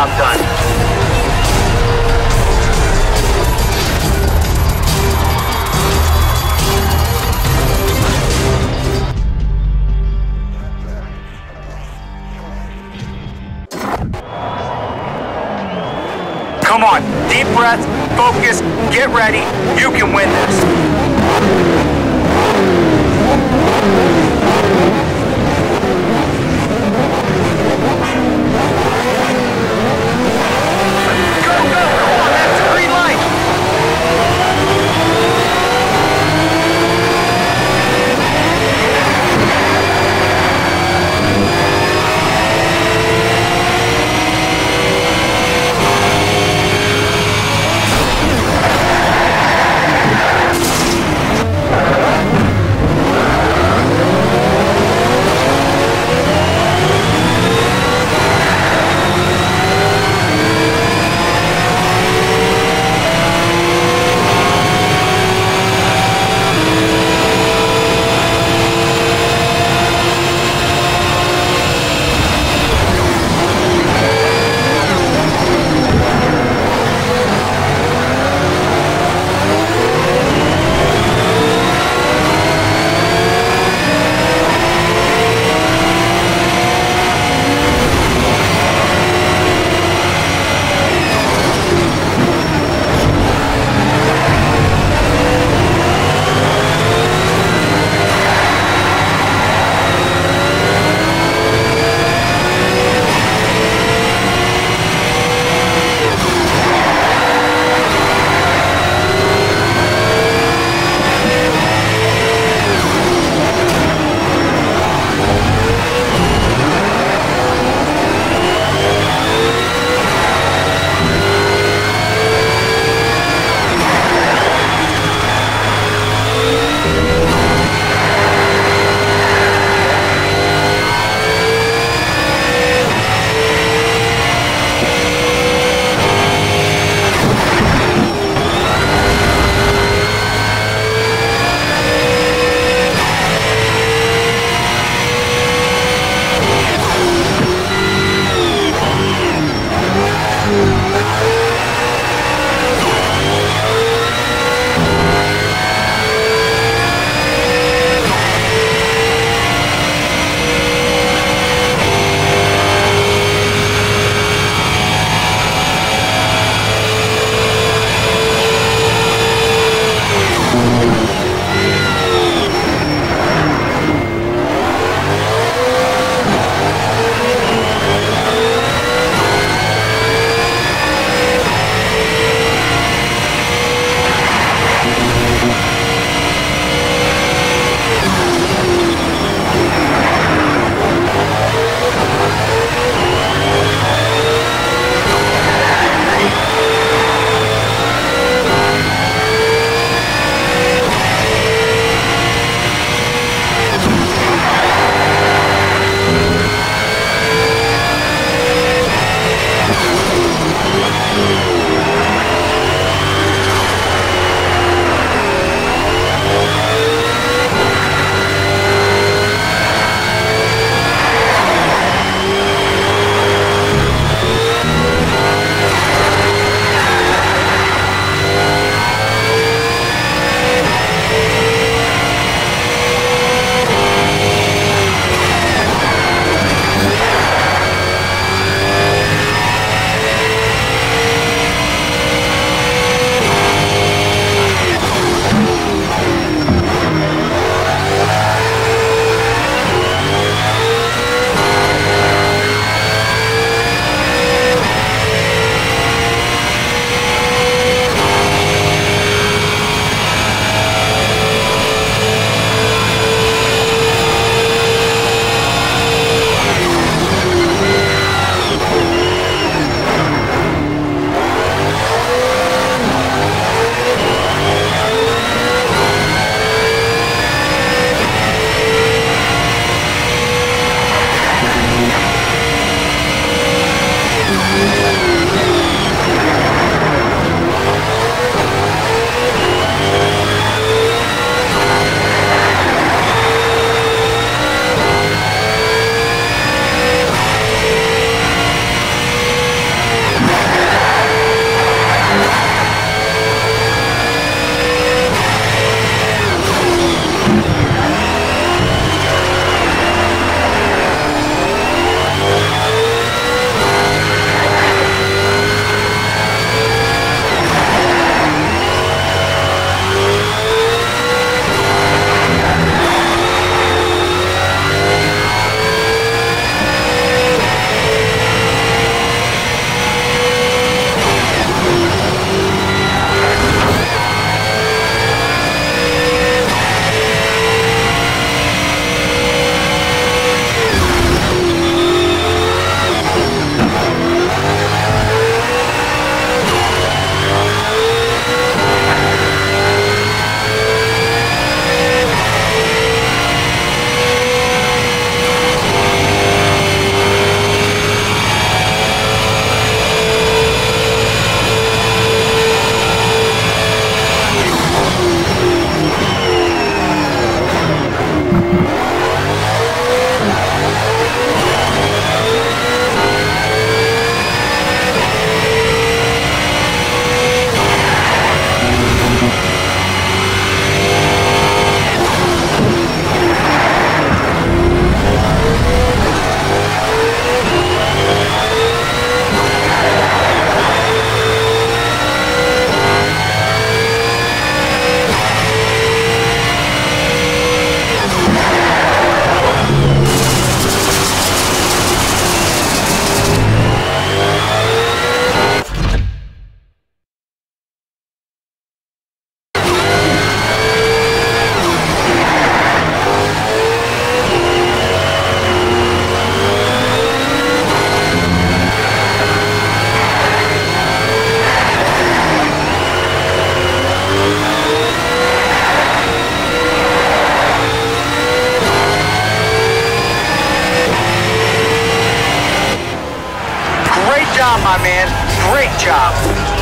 job done. Come on, deep breath, focus, get ready. You can win this. job, my man. Great job.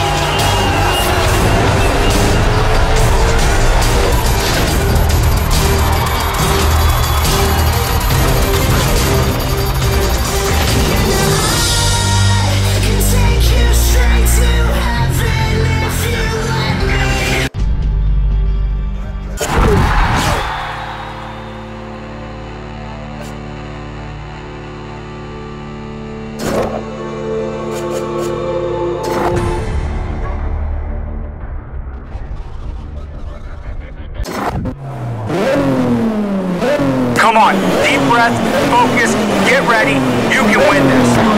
you can win this.